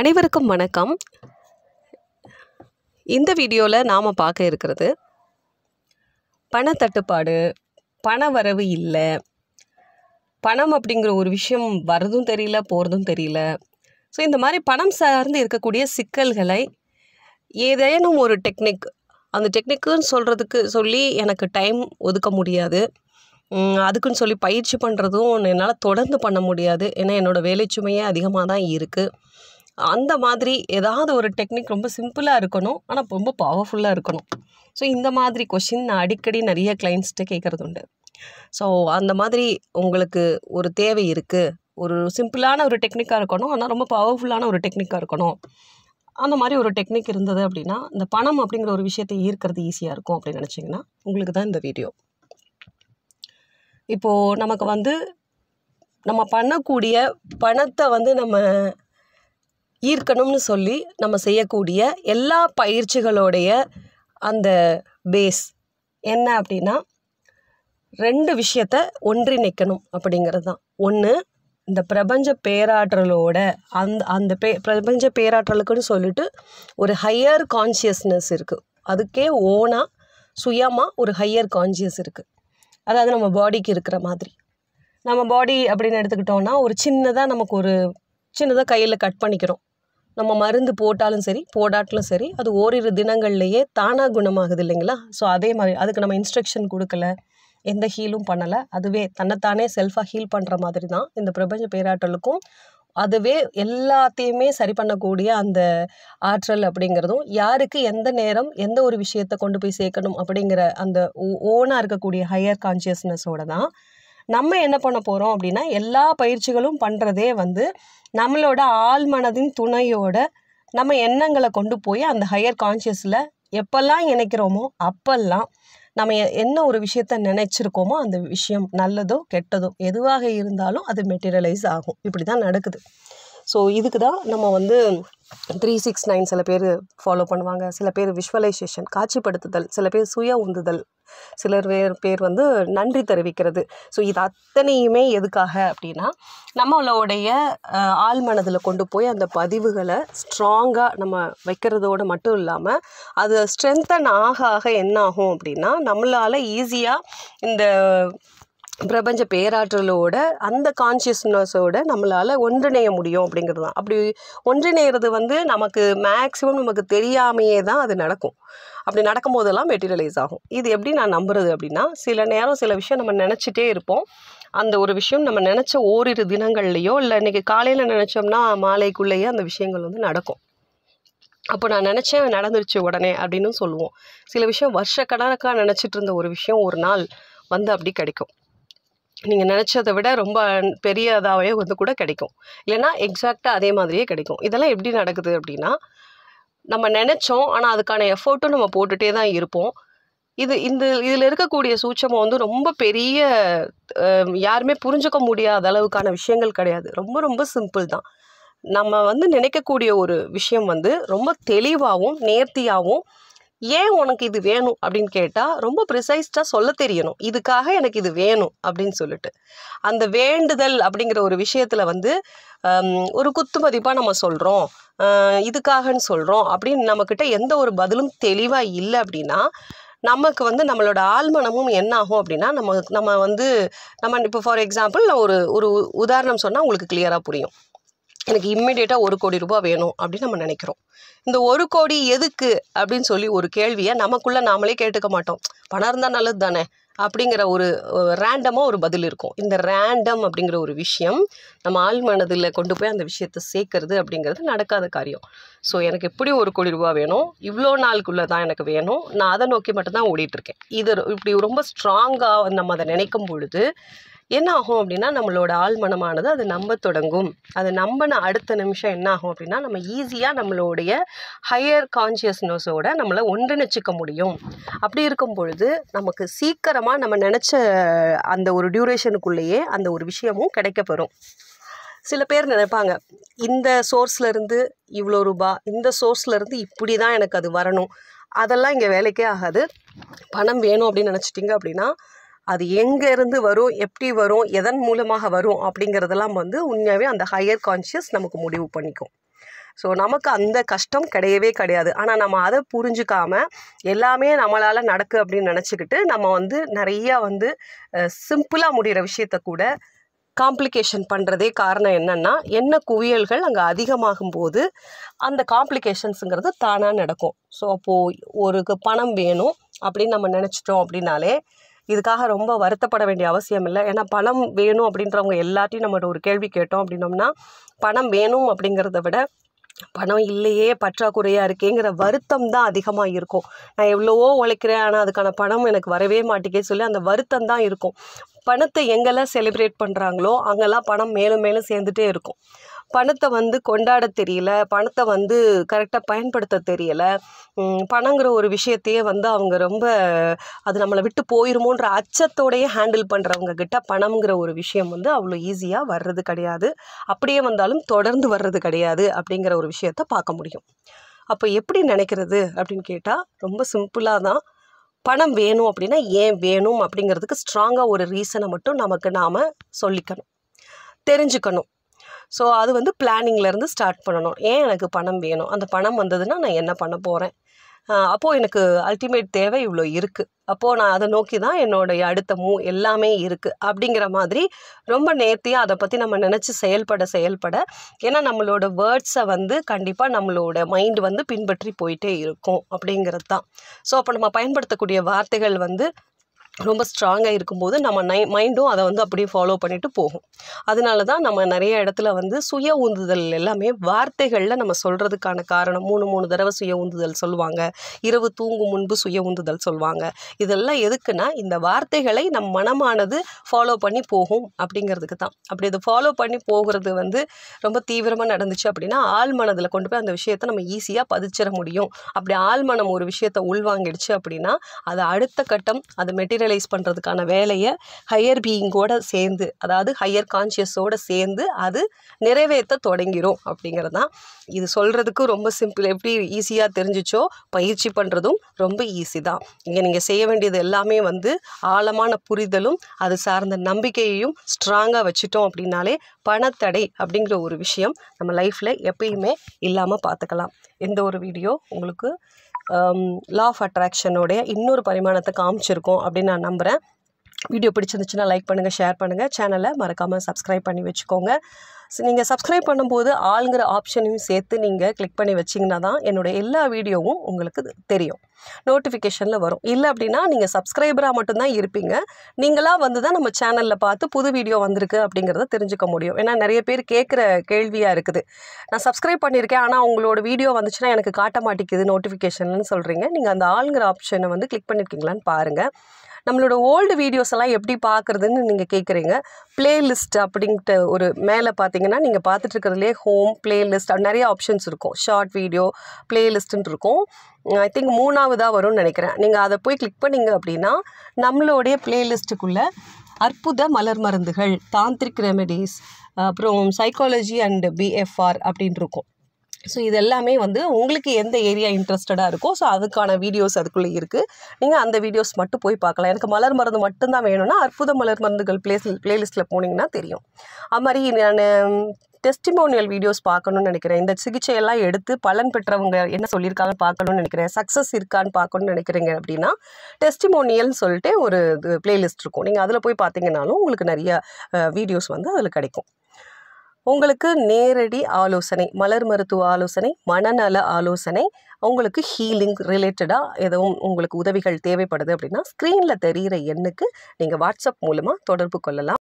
அனைவருக்கும் வணக்கம். இந்த வீடியோவில் நாம் பார்க்க இருக்கிறது பணத்தட்டுப்பாடு பண வரவு இல்லை பணம் அப்படிங்கிற ஒரு விஷயம் வரதும் தெரியல போகிறதும் தெரியல. ஸோ இந்த மாதிரி பணம் சார்ந்து இருக்கக்கூடிய சிக்கல்களை ஏதேனும் ஒரு டெக்னிக் அந்த டெக்னிக்குன்னு சொல்கிறதுக்கு சொல்லி எனக்கு டைம் ஒதுக்க முடியாது. அதுக்குன்னு சொல்லி பயிற்சி பண்ணுறதும் என்னால் தொடர்ந்து பண்ண முடியாது. ஏன்னா என்னோடய வேலை சுமையே அதிகமாக தான் இருக்குது அந்த மாதிரி ஏதாவது ஒரு டெக்னிக் ரொம்ப சிம்பிளாக இருக்கணும். ஆனால் ரொம்ப பவர்ஃபுல்லாக இருக்கணும். ஸோ இந்த மாதிரி கொஷின் நான் அடிக்கடி நிறைய கிளைண்ட்ஸ்கிட்ட கேட்குறது உண்டு. ஸோ அந்த மாதிரி உங்களுக்கு ஒரு தேவை இருக்குது ஒரு சிம்பிளான ஒரு டெக்னிக்காக இருக்கணும். ஆனால் ரொம்ப பவர்ஃபுல்லான ஒரு டெக்னிக்காக இருக்கணும். அந்த மாதிரி ஒரு டெக்னிக் இருந்தது அப்படின்னா இந்த பணம் அப்படிங்கிற ஒரு விஷயத்தை ஈர்க்கிறது ஈஸியாக இருக்கும் அப்படின்னு நினச்சிங்கன்னா உங்களுக்கு தான் இந்த வீடியோ இப்போது நமக்கு வந்து நம்ம பண்ணக்கூடிய பணத்தை வந்து நம்ம ஈர்க்கணும்னு சொல்லி நம்ம செய்யக்கூடிய எல்லா பயிற்சிகளோடைய அந்த பேஸ் என்ன அப்படின்னா ரெண்டு விஷயத்த ஒன்றிணைக்கணும் அப்படிங்கிறது தான். ஒன்று இந்த பிரபஞ்ச பேராற்றலோட அந்த அந்த பே பிரபஞ்ச பேராற்றலுக்குன்னு சொல்லிட்டு ஒரு ஹையர் கான்ஷியஸ்னஸ் இருக்குது அதுக்கே ஓனாக சுயமாக ஒரு ஹையர் கான்ஷியஸ் இருக்குது அதாவது நம்ம பாடிக்கு இருக்கிற மாதிரி. நம்ம பாடி அப்படின்னு எடுத்துக்கிட்டோம்னா ஒரு சின்னதாக நமக்கு ஒரு சின்னதாக கையில் கட் பண்ணிக்கிறோம். நம்ம மருந்து போட்டாலும் சரி போடாட்டிலும் சரி அது ஓரிரு தினங்கள்லையே தானாக குணமாகுது இல்லைங்களா? ஸோ அதே மாதிரி அதுக்கு நம்ம இன்ஸ்ட்ரக்ஷன் கொடுக்கல எந்த ஹீலும் பண்ணலை அதுவே தன்னைத்தானே செல்ஃபாக ஹீல் பண்ணுற மாதிரி தான் இந்த பிரபஞ்ச பேராற்றலுக்கும் அதுவே எல்லாத்தையுமே சரி பண்ணக்கூடிய அந்த ஆற்றல் அப்படிங்கிறதும் யாருக்கு எந்த நேரம் எந்த ஒரு விஷயத்தை கொண்டு போய் சேர்க்கணும் அப்படிங்கிற அந்த ஓனாக இருக்கக்கூடிய ஹையர் கான்சியஸ்னஸோட தான் நம்ம என்ன பண்ண போகிறோம் அப்படின்னா எல்லா பயிற்சிகளும் பண்ணுறதே வந்து நம்மளோட ஆழ்மனதின் துணையோட நம்ம எண்ணங்களை கொண்டு போய் அந்த ஹையர் கான்ஷியஸில் எப்பெல்லாம் இணைக்கிறோமோ அப்பெல்லாம் நம்ம எ- என்ன ஒரு விஷயத்த நினச்சிருக்கோமோ அந்த விஷயம் நல்லதோ கெட்டதோ எதுவாக இருந்தாலும் அது மெட்டீரியலைஸ் ஆகும். இப்படி தான் நடக்குது. ஸோ இதுக்கு தான் நம்ம வந்து த்ரீ சிக்ஸ் நைன் சில பேர் ஃபாலோ பண்ணுவாங்க. சில பேர் விஷுவலைசேஷன் காட்சிப்படுத்துதல் சில பேர் சுய உந்துதல் சிலர் வேறு பேர் வந்து நன்றி தெரிவிக்கிறது. ஸோ இது அத்தனையுமே எதுக்காக அப்படின்னா நம்மளுடைய ஆள் ஆழ்மனதில் கொண்டு போய் அந்த பதிவுகளை ஸ்ட்ராங்காக நம்ம வைக்கிறதோடு மட்டும் இல்லாமல் அது ஸ்ட்ரென்தன் ஆக ஆக என்ன ஆகும் அப்படின்னா நம்மளால் ஈஸியாக இந்த பிரபஞ்ச பேராற்றலோட அந்த கான்ஷியஸ்னஸோட நம்மளால் ஒன்றிணைய முடியும் அப்படிங்கிறது தான் அப்படி ஒன்றிணைகிறது வந்து நமக்கு மேக்ஸிமம் நமக்கு தெரியாமையே தான் அது நடக்கும். அப்படி நடக்கும்போதெல்லாம் மெட்டீரியலைஸ் ஆகும். இது எப்படி நான் நம்புறது அப்படின்னா சில நேரம் சில விஷயம் நம்ம நினச்சிட்டே இருப்போம். அந்த ஒரு விஷயம் நம்ம நினச்ச ஓரிரு தினங்கள்லையோ இல்லை இன்றைக்கி காலையில் நினச்சோம்னா மாலைக்குள்ளேயே அந்த விஷயங்கள் வந்து நடக்கும். அப்போ நான் நினச்சேன் நடந்துருச்சு உடனே அப்படின்னு சொல்லுவோம். சில விஷயம் வருஷக்கணக்காக நினச்சிட்டு இருந்த ஒரு விஷயம் ஒரு நாள் வந்து அப்படி கிடைக்கும். நீங்கள் நினச்சதை விட ரொம்ப பெரியதாகவே வந்து கூட கிடைக்கும். இல்லைன்னா எக்ஸாக்டாக அதே மாதிரியே கிடைக்கும். இதெல்லாம் எப்படி நடக்குது அப்படின்னா நம்ம நினச்சோம் ஆனால் அதுக்கான எஃபோர்ட்டும் நம்ம போட்டுகிட்டே தான் இருப்போம். இது இந்த இதில் இருக்கக்கூடிய சூட்சமம் வந்து ரொம்ப பெரிய யாருமே புரிஞ்சுக்க முடியாத அளவுக்கான விஷயங்கள் கிடையாது. ரொம்ப ரொம்ப சிம்பிள் தான். நம்ம வந்து நினைக்கக்கூடிய ஒரு விஷயம் வந்து ரொம்ப தெளிவாகவும் நேர்த்தியாகவும் ஏன் உனக்கு இது வேணும் அப்படின்னு கேட்டால் ரொம்ப ப்ரிசைஸ்டாக சொல்ல தெரியணும். இதுக்காக எனக்கு இது வேணும் அப்படின்னு சொல்லிட்டு. அந்த வேண்டுதல் அப்படிங்கிற ஒரு விஷயத்தில் வந்து ஒரு குத்து மதிப்பாக நம்ம சொல்கிறோம் இதுக்காகன்னு சொல்கிறோம் அப்படின்னு நம்மக்கிட்ட எந்த ஒரு பதிலும் தெளிவாக இல்லை அப்படின்னா நமக்கு வந்து நம்மளோட ஆழ்மனமும் என்ன ஆகும் அப்படின்னா நம்ம நம்ம வந்து நம்ம இப்போ ஃபார் எக்ஸாம்பிள் நான் ஒரு ஒரு உதாரணம் சொன்னால் உங்களுக்கு கிளியராக புரியும். எனக்கு இம்மிடியேட்டாக ஒரு கோடி ரூபாய் வேணும் அப்படின்னு நம்ம நினைக்கிறோம். இந்த ஒரு கோடி எதுக்கு அப்படின்னு சொல்லி ஒரு கேள்வியை நமக்குள்ளே நாமளே கேட்டுக்க மாட்டோம். பணம் இருந்தால் நல்லது தானே? அப்படிங்கிற ஒரு ரேண்டமாக ஒரு பதில் இருக்கும். இந்த ரேண்டம் அப்படிங்கிற ஒரு விஷயம் நம்ம ஆள் மனதில் கொண்டு போய் அந்த விஷயத்தை சேர்க்கறது அப்படிங்கிறது நடக்காத காரியம். ஸோ எனக்கு எப்படி ஒரு கோடி ரூபா வேணும்? இவ்வளோ நாளுக்குள்ளே தான் எனக்கு வேணும். நான் அதை நோக்கி மட்டும்தான் ஓடிட்டுருக்கேன் இது இப்படி ரொம்ப ஸ்ட்ராங்காக நம்ம அதை நினைக்கும் பொழுது என்ன ஆகும் அப்படின்னா நம்மளோட ஆழ்மனமானது அது நம்ப தொடங்கும். அது நம்பின அடுத்த நிமிஷம் என்ன ஆகும் அப்படின்னா நம்ம ஈஸியாக நம்மளுடைய ஹையர் கான்சியஸ்னஸோட நம்மளை ஒன்றிணைச்சிக்க முடியும். அப்படி இருக்கும் பொழுது நமக்கு சீக்கிரமாக நம்ம நினச்ச அந்த ஒரு டியூரேஷனுக்குள்ளேயே அந்த ஒரு விஷயமும் கிடைக்கப்பெறும். சில பேர் நினைப்பாங்க இந்த சோர்ஸ்லேருந்து இவ்வளோ ரூபா இந்த சோர்ஸ்லேருந்து இருந்து இப்படி தான் எனக்கு அது வரணும். அதெல்லாம் இங்கே வேலைக்கே ஆகாது. பணம் வேணும் அப்படின்னு நினச்சிட்டிங்க அப்படின்னா அது எங்கே இருந்து வரும் எப்படி வரும் எதன் மூலமாக வரும் அப்படிங்கிறதெல்லாம் வந்து உண்மையாகவே அந்த ஹையர் கான்ஷியஸ் நமக்கு முடிவு பண்ணிக்கும். ஸோ நமக்கு அந்த கஷ்டம் கிடையவே கிடையாது. ஆனால் நம்ம அதை புரிஞ்சுக்காம எல்லாமே நம்மளால் நடக்கு அப்படின்னு நினச்சிக்கிட்டு நம்ம வந்து நிறையா வந்து சிம்பிளாக முடிகிற விஷயத்த கூட காம்ப்ளிகேஷன் பண்ணுறதே காரணம் என்னென்னா என்ன குவியல்கள் அங்கே அதிகமாகும் போது அந்த காம்ப்ளிகேஷன்ஸுங்கிறது தானாக நடக்கும். ஸோ அப்போது ஒரு பணம் வேணும் அப்படின்னு நம்ம நினச்சிட்டோம் அப்படின்னாலே இதுக்காக ரொம்ப வருத்தப்பட வேண்டிய அவசியம் இல்லை. ஏன்னா பணம் வேணும் அப்படின்றவங்க எல்லாத்தையும் நம்ம ஒரு கேள்வி கேட்டோம் அப்படின்னோம்னா பணம் வேணும் அப்படிங்கிறத விட பணம் இல்லையே பற்றாக்குறையாக இருக்கேங்கிற வருத்தம் தான் அதிகமாக இருக்கும். நான் எவ்வளவோ உழைக்கிறேன் ஆனால் அதுக்கான பணம் எனக்கு வரவே மாட்டேங்கே சொல்லி அந்த வருத்தம் தான் இருக்கும். பணத்தை எங்கெல்லாம் செலிப்ரேட் பண்ணுறாங்களோ அங்கெல்லாம் பணம் மேலும் மேலும் சேர்ந்துட்டே இருக்கும். பணத்தை வந்து கொண்டாட தெரியல பணத்தை வந்து கரெக்டாக பயன்படுத்த தெரியல. பணங்கிற ஒரு விஷயத்தையே வந்து அவங்க ரொம்ப அது நம்மளை விட்டு போயிருமோன்ற அச்சத்தோடையே ஹேண்டில் பண்ணுறவங்க கிட்ட பணம்ங்கிற ஒரு விஷயம் வந்து அவ்வளோ ஈஸியாக வர்றது கிடையாது. அப்படியே வந்தாலும் தொடர்ந்து வர்றது கிடையாது அப்படிங்கிற ஒரு விஷயத்த பார்க்க முடியும். அப்போ எப்படி நினைக்கிறது அப்படின்னு கேட்டால் ரொம்ப சிம்பிளாக தான் பணம் வேணும் அப்படின்னா ஏன் வேணும் அப்படிங்கிறதுக்கு ஸ்ட்ராங்காக ஒரு ரீசனை மட்டும் நமக்கு நாம் சொல்லிக்கணும். தெரிஞ்சுக்கணும். ஸோ அது வந்து பிளானிங்லேருந்து ஸ்டார்ட் பண்ணணும். ஏன் எனக்கு பணம் வேணும்? அந்த பணம் வந்ததுன்னா நான் என்ன பண்ண போகிறேன் அப்போது எனக்கு அல்டிமேட் தேவை இவ்வளோ இருக்குது அப்போது நான் அதை நோக்கி தான் என்னுடைய அடுத்த மூ எல்லாமே இருக்குது அப்படிங்கிற மாதிரி ரொம்ப நேர்த்தியாக அதை பற்றி நம்ம நினச்சி செயல்பட செயல்பட ஏன்னா நம்மளோட வேர்ட்ஸை வந்து கண்டிப்பாக நம்மளோட மைண்ட் வந்து பின்பற்றி போயிட்டே இருக்கும் அப்படிங்கிறது தான் ஸோ அப்போ நம்ம பயன்படுத்தக்கூடிய வார்த்தைகள் வந்து ரொம்ப ஸ்ட்ராங்காக இருக்கும்போது நம்ம நை மைண்டும் அதை வந்து அப்படியே ஃபாலோ பண்ணிட்டு போகும். அதனால தான் நம்ம நிறைய இடத்துல வந்து சுய உந்துதல் எல்லாமே வார்த்தைகளில் நம்ம சொல்கிறதுக்கான காரணம். மூணு மூணு தடவை சுய உந்துதல் சொல்லுவாங்க. இரவு தூங்கும் முன்பு சுய உந்துதல் சொல்லுவாங்க. இதெல்லாம் எதுக்குன்னா இந்த வார்த்தைகளை நம் மனமானது ஃபாலோ பண்ணி போகும் அப்படிங்கிறதுக்கு தான். அப்படி இதை ஃபாலோ பண்ணி போகிறது வந்து ரொம்ப தீவிரமாக நடந்துச்சு அப்படின்னா ஆள் மனதில் கொண்டு போய் அந்த விஷயத்தை நம்ம ஈஸியாக பதிச்சிட முடியும். அப்படி ஆள் மனம் ஒரு விஷயத்தை உள்வாங்கிடுச்சு அப்படின்னா அது அடுத்த கட்டம் அது மெட்டீரியல் மெட்டீரியலைஸ் பண்ணுறதுக்கான வேலையை ஹையர் பீயிங்கோட சேர்ந்து அதாவது ஹையர் கான்ஷியஸோடு சேர்ந்து அது நிறைவேற்ற தொடங்கிரும் அப்படிங்கிறது தான் இது சொல்கிறதுக்கு ரொம்ப சிம்பிள் எப்படி ஈஸியாக தெரிஞ்சிச்சோ பயிற்சி பண்ணுறதும் ரொம்ப ஈஸி தான். இங்கே நீங்கள் செய்ய வேண்டியது எல்லாமே வந்து ஆழமான புரிதலும் அது சார்ந்த நம்பிக்கையையும் ஸ்ட்ராங்காக வச்சுட்டோம் அப்படின்னாலே பணத்தடை அப்படிங்கிற ஒரு விஷயம் நம்ம லைஃப்பில் எப்பயுமே இல்லாமல் பார்த்துக்கலாம் எந்த ஒரு வீடியோ உங்களுக்கு லா ஆஃப் அட்ராக்ஷனுடைய இன்னொரு பரிமாணத்தை காமிச்சிருக்கோம் அப்படின்னு நான் நம்புகிறேன் வீடியோ பிடிச்சிருந்துச்சுன்னா லைக் பண்ணுங்கள் ஷேர் பண்ணுங்கள் சேனலை மறக்காமல் சப்ஸ்கிரைப் பண்ணி வச்சுக்கோங்க. நீங்கள் சப்ஸ்கிரைப் பண்ணும்போது ஆளுங்கிற ஆப்ஷனையும் சேர்த்து நீங்கள் கிளிக் பண்ணி வச்சிங்கன்னா தான் என்னோட எல்லா வீடியோவும் உங்களுக்கு தெரியும். நோட்டிஃபிகேஷனில் வரும். இல்லை அப்படின்னா நீங்கள் சப்ஸ்கிரைபராக மட்டும்தான் இருப்பீங்க. நீங்களாக வந்து தான் நம்ம சேனலில் பார்த்து புது வீடியோ வந்திருக்கு அப்படிங்கிறத தெரிஞ்சுக்க முடியும். ஏன்னா நிறைய பேர் கேட்குற கேள்வியாக இருக்குது. நான் சப்ஸ்கிரைப் பண்ணியிருக்கேன். ஆனால் உங்களோட வீடியோ வந்துச்சுன்னா எனக்கு காட்ட மாட்டேங்குது நோட்டிஃபிகேஷன்லன்னு சொல்கிறீங்க நீங்கள் அந்த ஆளுங்கிற ஆப்ஷனை வந்து கிளிக் பண்ணியிருக்கீங்களான்னு பாருங்கள் நம்மளோட ஓல்டு வீடியோஸ் எல்லாம் எப்படி பார்க்குறதுன்னு நீங்கள் கேட்குறீங்க பிளேலிஸ்ட் அப்படின்ட்டு ஒரு மேலே பார்த்தீங்கன்னா நீங்கள் பார்த்துட்டு இருக்கிறதுலே ஹோம் பிளேலிஸ்ட் நிறைய ஆப்ஷன்ஸ் இருக்கும். ஷார்ட் வீடியோ பிளேலிஸ்ட்டுன்னு இருக்கும். ஐ திங்க் மூணாவதாக வரும்னு நினைக்கிறேன். நீங்கள் அதை போய் கிளிக் பண்ணிங்க அப்படின்னா நம்மளுடைய பிளேலிஸ்ட்டுக்குள்ளே அற்புத மலர் மருந்துகள் தாந்திரிக் ரெமெடிஸ் அப்புறம் psychology and B F R அப்படின்ட்டு இருக்கும். ஸோ இது எல்லாமே வந்து உங்களுக்கு எந்த ஏரியா இன்ட்ரெஸ்டடாக இருக்கோ ஸோ அதுக்கான வீடியோஸ் அதுக்குள்ளே இருக்குது நீங்கள் அந்த வீடியோஸ் மட்டும் போய் பார்க்கலாம். எனக்கு மலர் மருந்து மட்டும்தான் வேணும்னா அற்புத மலர் மருந்துகள் பிளேஸ் பிளேலிஸ்ட்டில் போனீங்கன்னா தெரியும். அது மாதிரி நான் டெஸ்டிமோனியல் வீடியோஸ் பார்க்கணும்னு நினைக்கிறேன். இந்த சிகிச்சையெல்லாம் எடுத்து பலன் பெற்றவங்க என்ன சொல்லியிருக்காங்க பார்க்கணும்னு நினைக்கிறேன். சக்ஸஸ் இருக்கான்னு பார்க்கணும்னு நினைக்கிறீங்க அப்படின்னா டெஸ்டிமோனியல்னு சொல்லிட்டு ஒரு இது பிளேலிஸ்ட் இருக்கும். நீங்கள் அதில் போய் பார்த்தீங்கன்னாலும் உங்களுக்கு நிறைய வீடியோஸ் வந்து அதில் கிடைக்கும். உங்களுக்கு நேரடி ஆலோசனை மலர் மருத்துவ ஆலோசனை மனநல ஆலோசனை உங்களுக்கு ஹீலிங் ரிலேட்டடாக எதுவும் உங்களுக்கு உதவிகள் தேவைப்படுது அப்படின்னா ஸ்க்ரீனில் தெரிகிற எண்ணுக்கு நீங்கள் வாட்ஸ்அப் மூலமாக தொடர்பு கொள்ளலாம்.